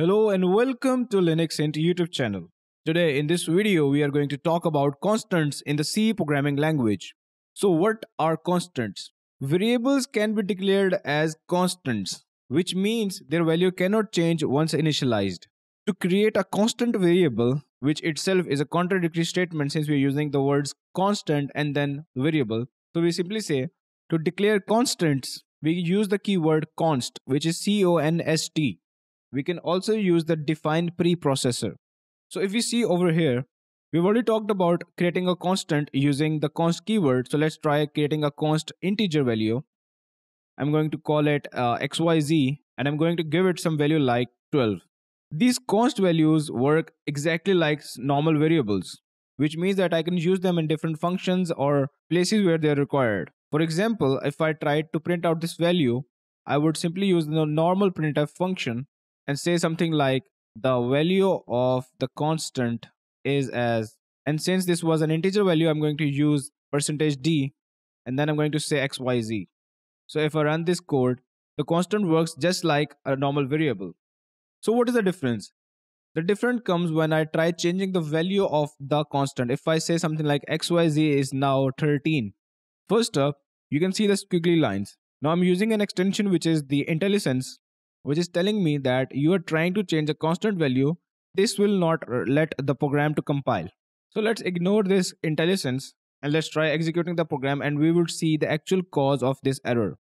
Hello and welcome to Linux Hint YouTube channel. Today in this video we are going to talk about constants in the C programming language. So what are constants? Variables can be declared as constants, which means their value cannot change once initialized. To create a constant variable, which itself is a contradictory statement since we're using the words constant and then variable, so we simply say to declare constants, we use the keyword const, which is C-O-N-S-T we can also use the defined preprocessor. So if you see over here, we've already talked about creating a constant using the const keyword. So let's try creating a const integer value. I'm going to call it uh, xyz and I'm going to give it some value like 12. These const values work exactly like normal variables, which means that I can use them in different functions or places where they're required. For example, if I tried to print out this value, I would simply use the normal printf function and say something like the value of the constant is as and since this was an integer value i'm going to use percentage d and then i'm going to say xyz so if i run this code the constant works just like a normal variable. So what is the difference? The difference comes when i try changing the value of the constant. If i say something like xyz is now 13 first up you can see the squiggly lines. Now i'm using an extension which is the IntelliSense which is telling me that you are trying to change a constant value, this will not uh, let the program to compile. So let's ignore this IntelliSense and let's try executing the program and we will see the actual cause of this error.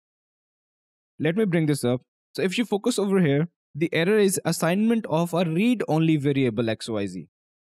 Let me bring this up. So if you focus over here, the error is assignment of a read-only variable xyz.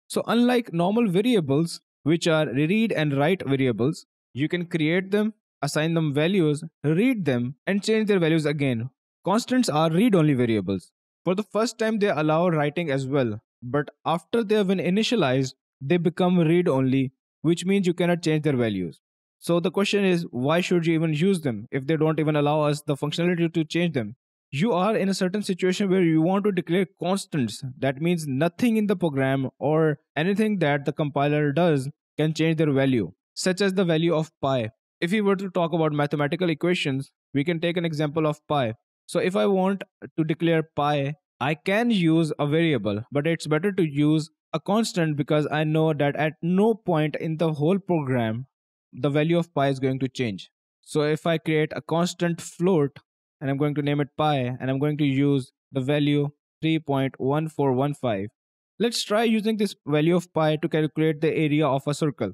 So unlike normal variables, which are read and write variables, you can create them, assign them values, read them, and change their values again Constants are read-only variables. For the first time, they allow writing as well, but after they have been initialized, they become read-only, which means you cannot change their values. So the question is, why should you even use them if they don't even allow us the functionality to change them? You are in a certain situation where you want to declare constants. That means nothing in the program or anything that the compiler does can change their value, such as the value of pi. If we were to talk about mathematical equations, we can take an example of pi. So if I want to declare pi, I can use a variable, but it's better to use a constant because I know that at no point in the whole program, the value of pi is going to change. So if I create a constant float and I'm going to name it pi and I'm going to use the value 3.1415, let's try using this value of pi to calculate the area of a circle.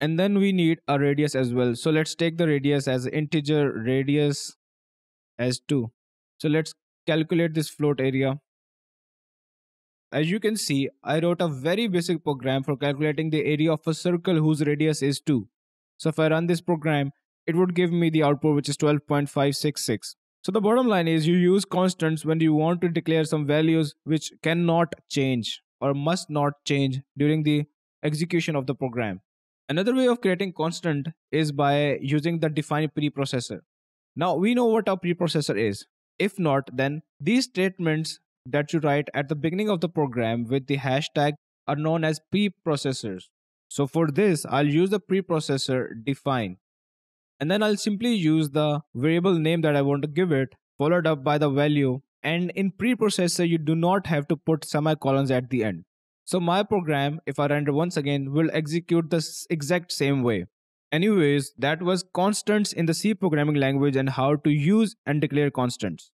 And then we need a radius as well. So let's take the radius as integer radius as 2. So let's calculate this float area. As you can see, I wrote a very basic program for calculating the area of a circle whose radius is 2. So if I run this program, it would give me the output which is 12.566. So the bottom line is you use constants when you want to declare some values which cannot change or must not change during the execution of the program. Another way of creating constant is by using the define preprocessor. Now we know what a preprocessor is. If not, then these statements that you write at the beginning of the program with the hashtag are known as preprocessors. So for this, I'll use the preprocessor define. And then I'll simply use the variable name that I want to give it, followed up by the value. And in preprocessor, you do not have to put semicolons at the end. So my program, if I render once again, will execute the exact same way. Anyways, that was constants in the C programming language and how to use and declare constants.